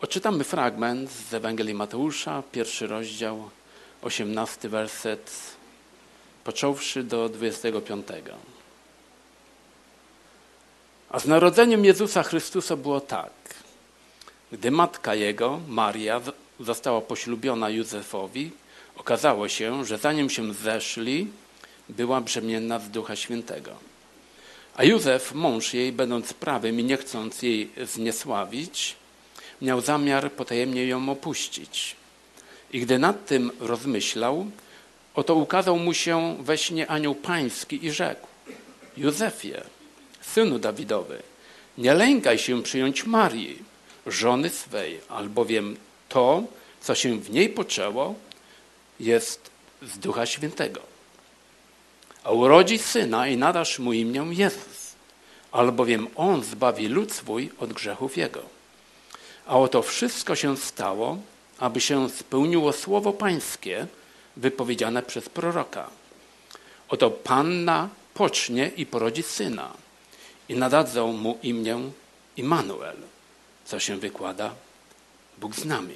Odczytamy fragment z Ewangelii Mateusza, pierwszy rozdział, osiemnasty werset, począwszy do 25. A z narodzeniem Jezusa Chrystusa było tak. Gdy matka jego, Maria, została poślubiona Józefowi, okazało się, że zanim się zeszli, była brzemienna z Ducha Świętego. A Józef, mąż jej, będąc prawym i nie chcąc jej zniesławić, miał zamiar potajemnie ją opuścić. I gdy nad tym rozmyślał, oto ukazał mu się we śnie anioł pański i rzekł: Józefie, synu Dawidowy, nie lękaj się przyjąć Marii, żony swej, albowiem to, co się w niej poczęło, jest z Ducha Świętego. A urodzi syna i nadasz mu imię Jezus, albowiem on zbawi lud swój od grzechów jego. A oto wszystko się stało, aby się spełniło słowo pańskie wypowiedziane przez proroka. Oto panna pocznie i porodzi syna i nadadzą mu imię Immanuel, co się wykłada Bóg z nami.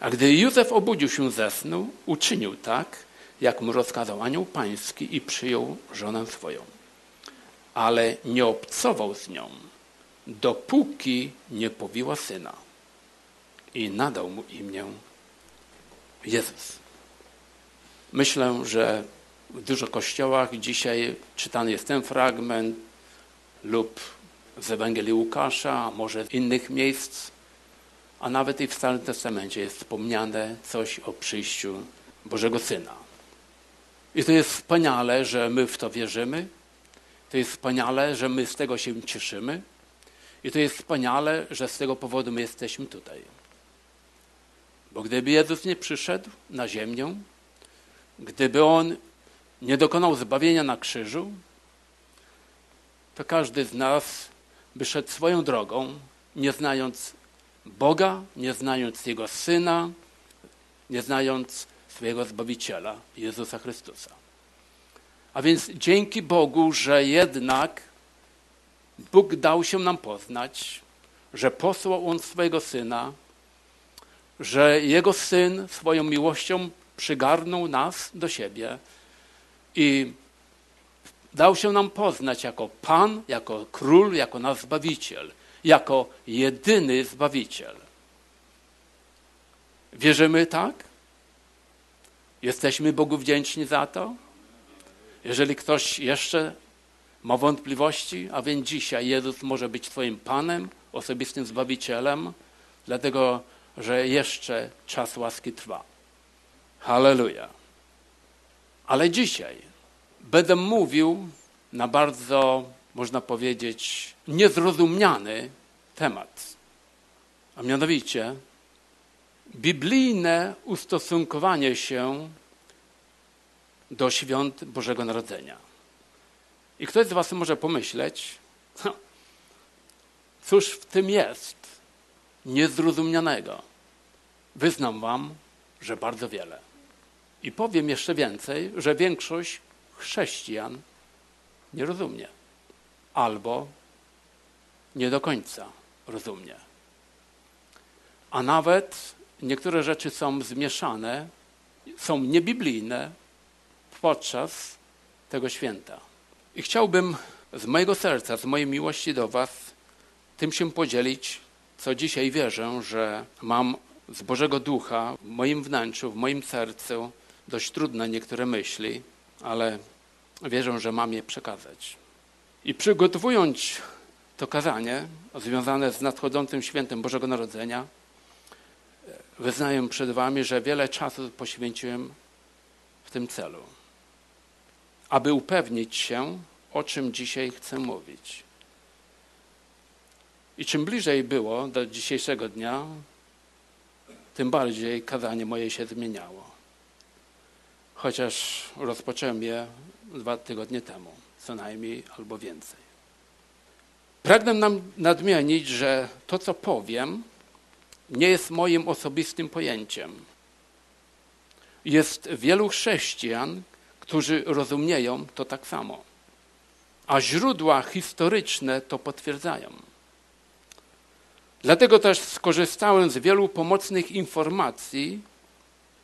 A gdy Józef obudził się ze snu, uczynił tak, jak mu rozkazał anioł pański i przyjął żonę swoją. Ale nie obcował z nią, dopóki nie powiła syna. I nadał mu imię Jezus. Myślę, że w dużo kościołach dzisiaj czytany jest ten fragment lub z Ewangelii Łukasza, a może z innych miejsc, a nawet i w Starym Testamencie jest wspomniane coś o przyjściu Bożego Syna. I to jest wspaniale, że my w to wierzymy. To jest wspaniale, że my z tego się cieszymy. I to jest wspaniale, że z tego powodu my jesteśmy tutaj. Bo gdyby Jezus nie przyszedł na ziemię, gdyby On nie dokonał zbawienia na krzyżu, to każdy z nas by szedł swoją drogą, nie znając Boga, nie znając Jego Syna, nie znając swojego Zbawiciela, Jezusa Chrystusa. A więc dzięki Bogu, że jednak Bóg dał się nam poznać, że posłał On swojego Syna, że Jego Syn swoją miłością przygarnął nas do siebie i dał się nam poznać jako Pan, jako Król, jako nasz Zbawiciel, jako jedyny Zbawiciel. Wierzymy tak? Jesteśmy Bogu wdzięczni za to? Jeżeli ktoś jeszcze ma wątpliwości, a więc dzisiaj Jezus może być Twoim Panem, osobistym Zbawicielem, dlatego że jeszcze czas łaski trwa. Halleluja. Ale dzisiaj będę mówił na bardzo, można powiedzieć, niezrozumiany temat. A mianowicie biblijne ustosunkowanie się do świąt Bożego Narodzenia. I ktoś z Was może pomyśleć, cóż w tym jest niezrozumianego? Wyznam Wam, że bardzo wiele. I powiem jeszcze więcej, że większość chrześcijan nie rozumie albo nie do końca rozumie. A nawet niektóre rzeczy są zmieszane, są niebiblijne podczas tego święta. I chciałbym z mojego serca, z mojej miłości do Was, tym się podzielić, co dzisiaj wierzę, że mam z Bożego Ducha w moim wnętrzu, w moim sercu dość trudne niektóre myśli, ale wierzę, że mam je przekazać. I przygotowując to kazanie związane z nadchodzącym świętem Bożego Narodzenia, wyznaję przed Wami, że wiele czasu poświęciłem w tym celu, aby upewnić się, o czym dzisiaj chcę mówić. I czym bliżej było do dzisiejszego dnia, tym bardziej kazanie moje się zmieniało. Chociaż rozpocząłem je dwa tygodnie temu, co najmniej albo więcej. Pragnę nam nadmienić, że to, co powiem, nie jest moim osobistym pojęciem. Jest wielu chrześcijan, którzy rozumieją to tak samo, a źródła historyczne to potwierdzają. Dlatego też skorzystałem z wielu pomocnych informacji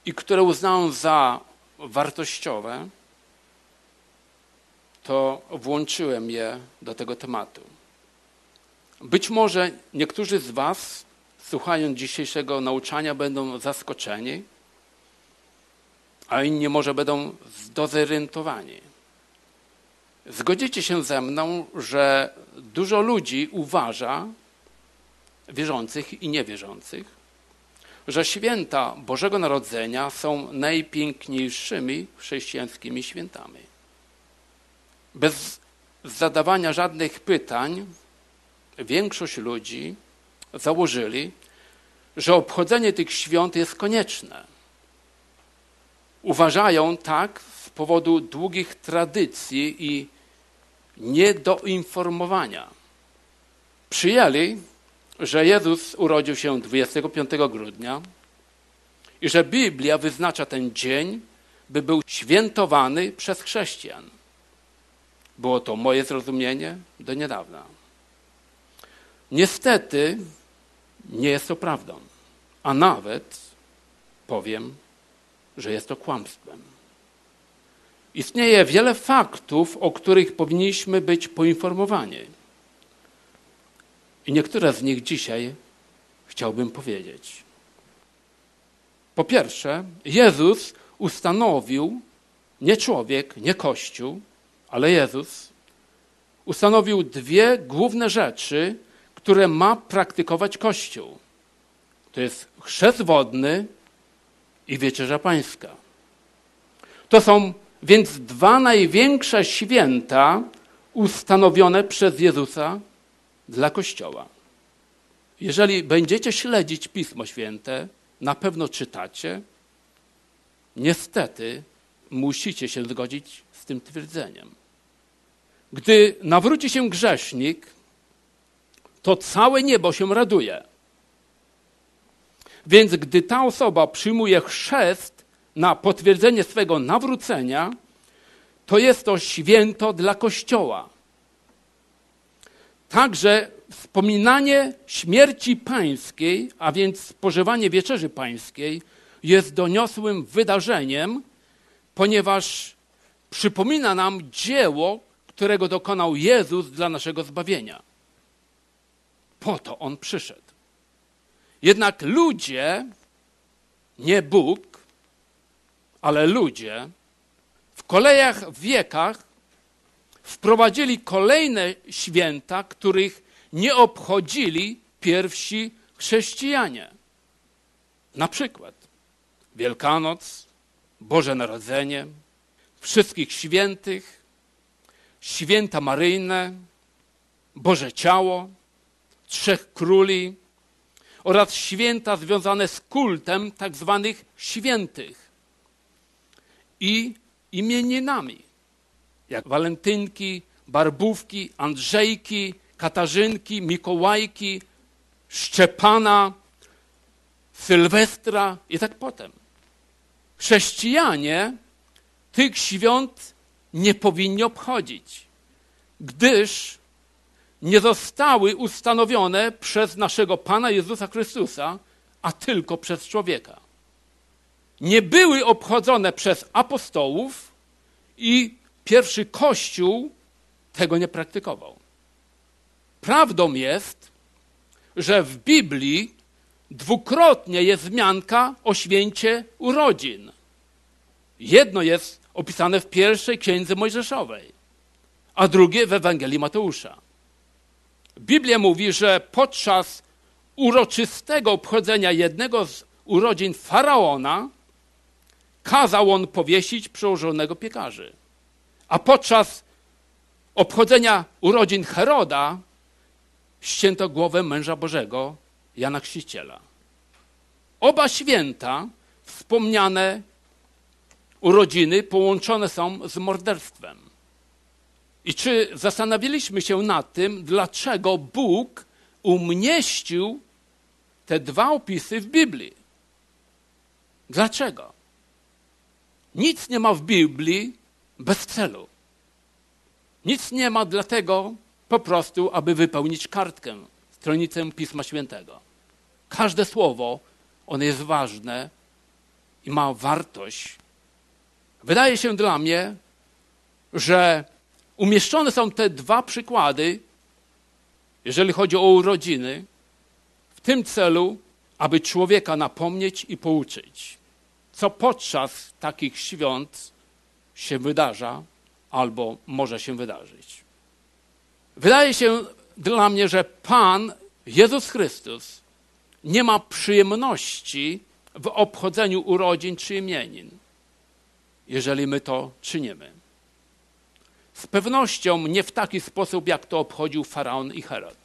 i które uznałem za wartościowe, to włączyłem je do tego tematu. Być może niektórzy z Was, słuchając dzisiejszego nauczania, będą zaskoczeni, a inni może będą zdezorientowani. Zgodzicie się ze mną, że dużo ludzi uważa, wierzących i niewierzących, że święta Bożego Narodzenia są najpiękniejszymi chrześcijańskimi świętami. Bez zadawania żadnych pytań, większość ludzi założyli, że obchodzenie tych świąt jest konieczne. Uważają tak z powodu długich tradycji i niedoinformowania. Przyjęli, że Jezus urodził się 25 grudnia i że Biblia wyznacza ten dzień, by był świętowany przez chrześcijan. Było to moje zrozumienie do niedawna. Niestety nie jest to prawdą, a nawet powiem, że jest to kłamstwem. Istnieje wiele faktów, o których powinniśmy być poinformowani. I niektóre z nich dzisiaj chciałbym powiedzieć. Po pierwsze, Jezus ustanowił, nie człowiek, nie Kościół, ale Jezus, ustanowił dwie główne rzeczy, które ma praktykować Kościół. To jest chrzest wodny i wieczerza pańska. To są więc dwa największe święta ustanowione przez Jezusa dla Kościoła. Jeżeli będziecie śledzić Pismo Święte, na pewno czytacie, niestety musicie się zgodzić z tym twierdzeniem. Gdy nawróci się grzesznik, to całe niebo się raduje. Więc gdy ta osoba przyjmuje chrzest na potwierdzenie swego nawrócenia, to jest to święto dla Kościoła. Także wspominanie śmierci pańskiej, a więc spożywanie wieczerzy pańskiej, jest doniosłym wydarzeniem, ponieważ przypomina nam dzieło, którego dokonał Jezus dla naszego zbawienia. Po to on przyszedł. Jednak ludzie, nie Bóg, ale ludzie, w kolejach wiekach wprowadzili kolejne święta, których nie obchodzili pierwsi chrześcijanie. Na przykład Wielkanoc, Boże Narodzenie, wszystkich świętych, święta maryjne, Boże Ciało, Trzech Króli oraz święta związane z kultem tak zwanych świętych i imieninami jak walentynki, barbówki, Andrzejki, Katarzynki, Mikołajki, Szczepana, Sylwestra i tak potem. Chrześcijanie tych świąt nie powinni obchodzić, gdyż nie zostały ustanowione przez naszego Pana Jezusa Chrystusa, a tylko przez człowieka. Nie były obchodzone przez apostołów i pierwszy Kościół tego nie praktykował. Prawdą jest, że w Biblii dwukrotnie jest wzmianka o święcie urodzin. Jedno jest opisane w pierwszej księdze Mojżeszowej, a drugie w Ewangelii Mateusza. Biblia mówi, że podczas uroczystego obchodzenia jednego z urodzin faraona kazał on powiesić przełożonego piekarzy. A podczas obchodzenia urodzin Heroda ścięto głowę męża Bożego, Jana Chrzciciela. Oba święta, wspomniane urodziny, połączone są z morderstwem. I czy zastanawialiśmy się nad tym, dlaczego Bóg umieścił te dwa opisy w Biblii? Dlaczego? Nic nie ma w Biblii bez celu. Nic nie ma dlatego po prostu, aby wypełnić kartkę stronicę Pisma Świętego. Każde słowo, ono jest ważne i ma wartość. Wydaje się dla mnie, że umieszczone są te dwa przykłady, jeżeli chodzi o urodziny, w tym celu, aby człowieka napomnieć i pouczyć, co podczas takich świąt się wydarza albo może się wydarzyć. Wydaje się dla mnie, że Pan Jezus Chrystus nie ma przyjemności w obchodzeniu urodzin czy imienin, jeżeli my to czynimy. Z pewnością nie w taki sposób, jak to obchodził faraon i Herod.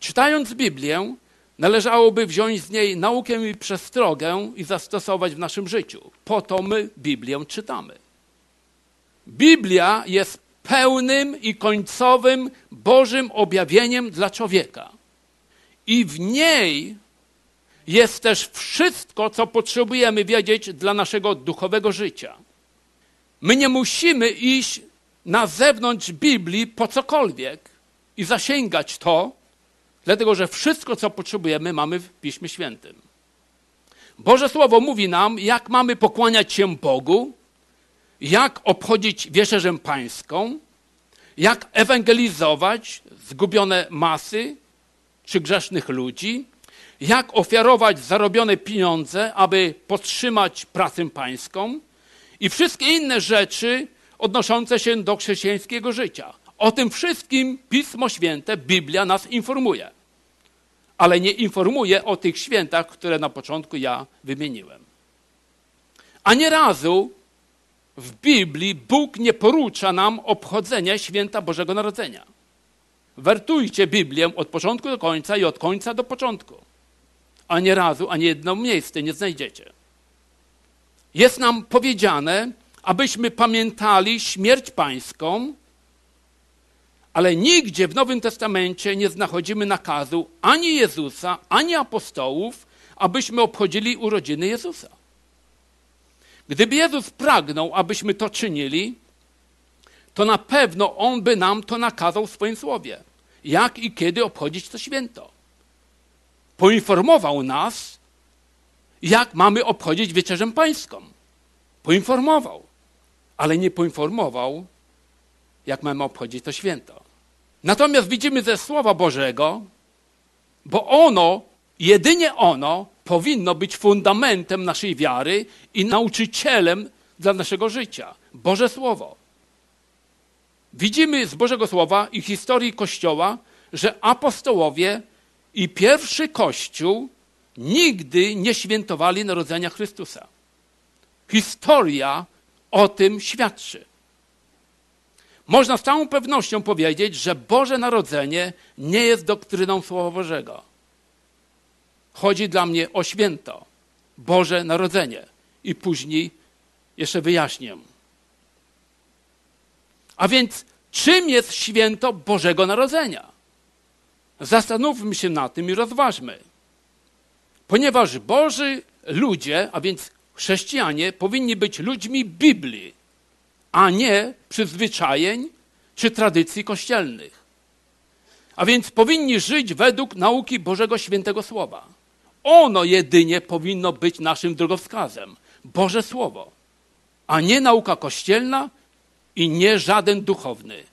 Czytając Biblię, należałoby wziąć z niej naukę i przestrogę i zastosować w naszym życiu. Po to my Biblię czytamy. Biblia jest pełnym i końcowym Bożym objawieniem dla człowieka. I w niej jest też wszystko, co potrzebujemy wiedzieć dla naszego duchowego życia. My nie musimy iść na zewnątrz Biblii po cokolwiek i zasięgać to, dlatego że wszystko, co potrzebujemy, mamy w Piśmie Świętym. Boże Słowo mówi nam, jak mamy pokłaniać się Bogu, jak obchodzić wieczerzę pańską, jak ewangelizować zgubione masy czy grzesznych ludzi, jak ofiarować zarobione pieniądze, aby podtrzymać pracę pańską i wszystkie inne rzeczy odnoszące się do chrześcijańskiego życia. O tym wszystkim Pismo Święte, Biblia nas informuje. Ale nie informuje o tych świętach, które na początku ja wymieniłem. Ani razu w Biblii Bóg nie porucza nam obchodzenia święta Bożego Narodzenia. Wertujcie Biblię od początku do końca i od końca do początku. Ani razu, ani jedno miejsce nie znajdziecie. Jest nam powiedziane, abyśmy pamiętali śmierć pańską, ale nigdzie w Nowym Testamencie nie znachodzimy nakazu ani Jezusa, ani apostołów, abyśmy obchodzili urodziny Jezusa. Gdyby Jezus pragnął, abyśmy to czynili, to na pewno On by nam to nakazał w swoim słowie. Jak i kiedy obchodzić to święto. Poinformował nas, jak mamy obchodzić wieczerzę pańską. Poinformował, ale nie poinformował, jak mamy obchodzić to święto. Natomiast widzimy ze Słowa Bożego, bo ono, jedynie ono, powinno być fundamentem naszej wiary i nauczycielem dla naszego życia. Boże Słowo. Widzimy z Bożego Słowa i historii Kościoła, że apostołowie i pierwszy Kościół nigdy nie świętowali narodzenia Chrystusa. Historia o tym świadczy. Można z całą pewnością powiedzieć, że Boże Narodzenie nie jest doktryną Słowa Bożego. Chodzi dla mnie o święto, Boże Narodzenie. I później jeszcze wyjaśnię. A więc czym jest święto Bożego Narodzenia? Zastanówmy się na tym i rozważmy. Ponieważ Boży ludzie, a więc chrześcijanie, powinni być ludźmi Biblii, a nie przyzwyczajeń czy tradycji kościelnych. A więc powinni żyć według nauki Bożego Świętego Słowa. Ono jedynie powinno być naszym drogowskazem. Boże Słowo, a nie nauka kościelna i nie żaden duchowny.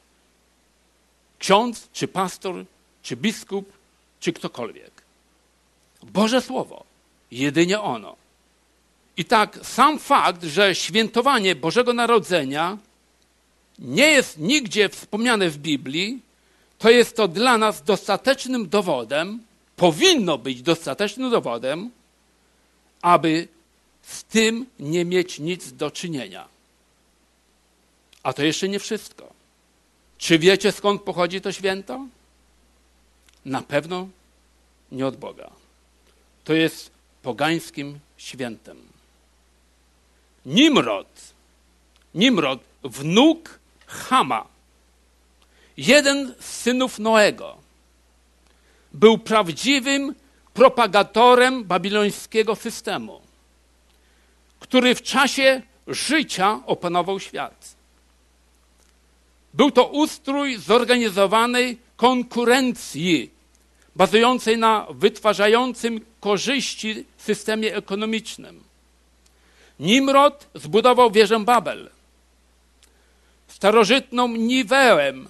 Ksiądz, czy pastor, czy biskup, czy ktokolwiek. Boże Słowo, jedynie ono. I tak sam fakt, że świętowanie Bożego Narodzenia nie jest nigdzie wspomniane w Biblii, to jest to dla nas dostatecznym dowodem, powinno być dostatecznym dowodem, aby z tym nie mieć nic do czynienia. A to jeszcze nie wszystko. Czy wiecie skąd pochodzi to święto? Na pewno nie od Boga. To jest pogańskim świętem. Nimrod, Nimrod, wnuk Hama, jeden z synów Noego, był prawdziwym propagatorem babilońskiego systemu, który w czasie życia opanował świat. Był to ustrój zorganizowanej konkurencji bazującej na wytwarzającym korzyści systemie ekonomicznym. Nimrod zbudował wieżę Babel, starożytną Niwełem,